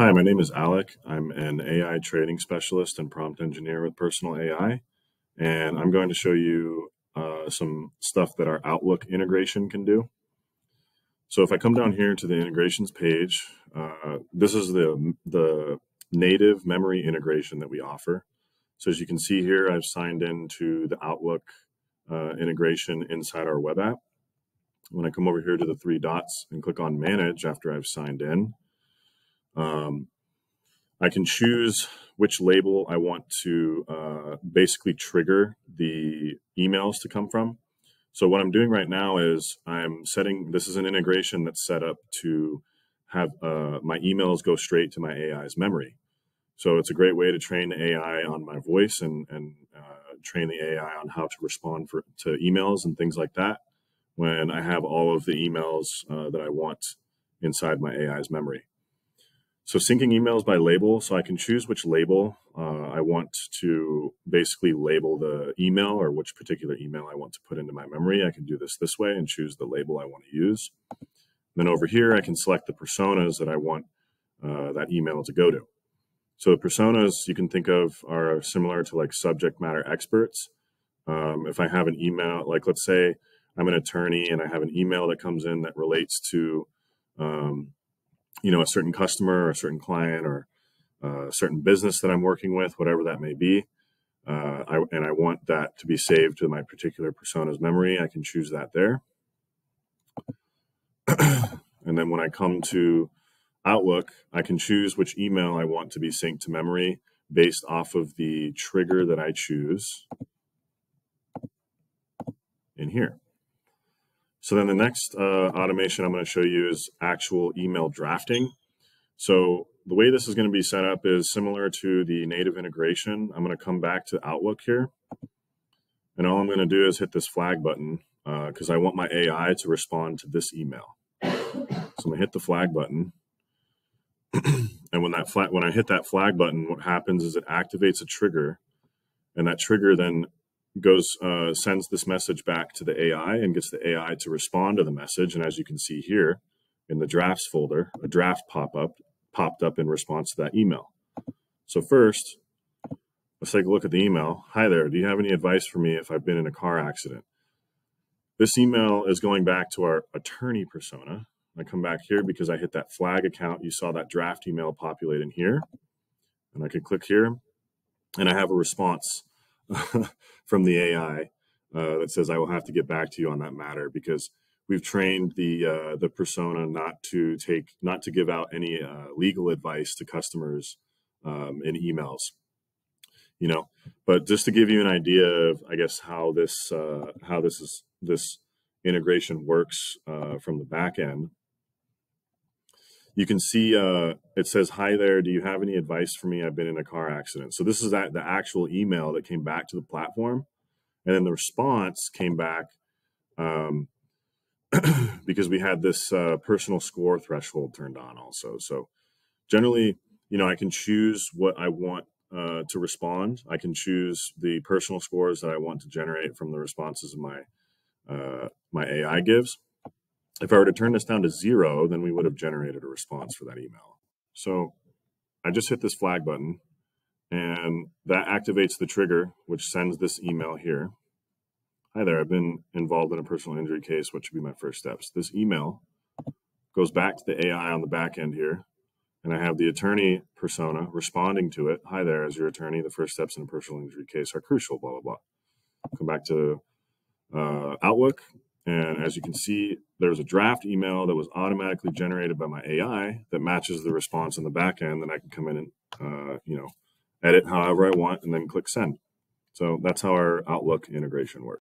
Hi, my name is Alec. I'm an AI trading specialist and prompt engineer with Personal AI, and I'm going to show you uh, some stuff that our Outlook integration can do. So if I come down here to the integrations page, uh, this is the, the native memory integration that we offer. So as you can see here, I've signed into the Outlook uh, integration inside our web app. When I come over here to the three dots and click on manage after I've signed in, um, I can choose which label I want to uh, basically trigger the emails to come from. So what I'm doing right now is I'm setting, this is an integration that's set up to have uh, my emails go straight to my AI's memory. So it's a great way to train the AI on my voice and, and uh, train the AI on how to respond for, to emails and things like that when I have all of the emails uh, that I want inside my AI's memory. So syncing emails by label, so I can choose which label uh, I want to basically label the email or which particular email I want to put into my memory. I can do this this way and choose the label I want to use. Then over here, I can select the personas that I want uh, that email to go to. So the personas you can think of are similar to like subject matter experts. Um, if I have an email, like let's say I'm an attorney and I have an email that comes in that relates to um, you know a certain customer or a certain client or uh, a certain business that I'm working with, whatever that may be. Uh, I, and I want that to be saved to my particular persona's memory. I can choose that there. and then when I come to Outlook, I can choose which email I want to be synced to memory based off of the trigger that I choose in here. So then the next uh, automation I'm going to show you is actual email drafting. So the way this is going to be set up is similar to the native integration. I'm going to come back to Outlook here. And all I'm going to do is hit this flag button because uh, I want my AI to respond to this email. So I'm going to hit the flag button. and when that flag, when I hit that flag button, what happens is it activates a trigger, and that trigger then goes uh, sends this message back to the AI and gets the AI to respond to the message. And as you can see here in the drafts folder, a draft pop up popped up in response to that email. So first, let's take a look at the email. Hi there. Do you have any advice for me if I've been in a car accident? This email is going back to our attorney persona. I come back here because I hit that flag account. You saw that draft email populate in here. And I can click here and I have a response from the AI uh, that says I will have to get back to you on that matter because we've trained the uh, the persona not to take not to give out any uh, legal advice to customers um, in emails. You know, but just to give you an idea of, I guess, how this uh, how this is this integration works uh, from the back end you can see uh, it says, Hi there, do you have any advice for me? I've been in a car accident. So this is that the actual email that came back to the platform. And then the response came back um, because we had this uh, personal score threshold turned on also. So generally, you know, I can choose what I want uh, to respond. I can choose the personal scores that I want to generate from the responses my uh, my AI gives. If I were to turn this down to zero, then we would have generated a response for that email. So I just hit this flag button and that activates the trigger, which sends this email here. Hi there, I've been involved in a personal injury case. What should be my first steps? This email goes back to the AI on the back end here, and I have the attorney persona responding to it. Hi there, as your attorney, the first steps in a personal injury case are crucial, blah, blah, blah. Come back to uh, Outlook, and as you can see, there's a draft email that was automatically generated by my AI that matches the response in the back end. Then I can come in and, uh, you know, edit however I want and then click send. So that's how our Outlook integration works.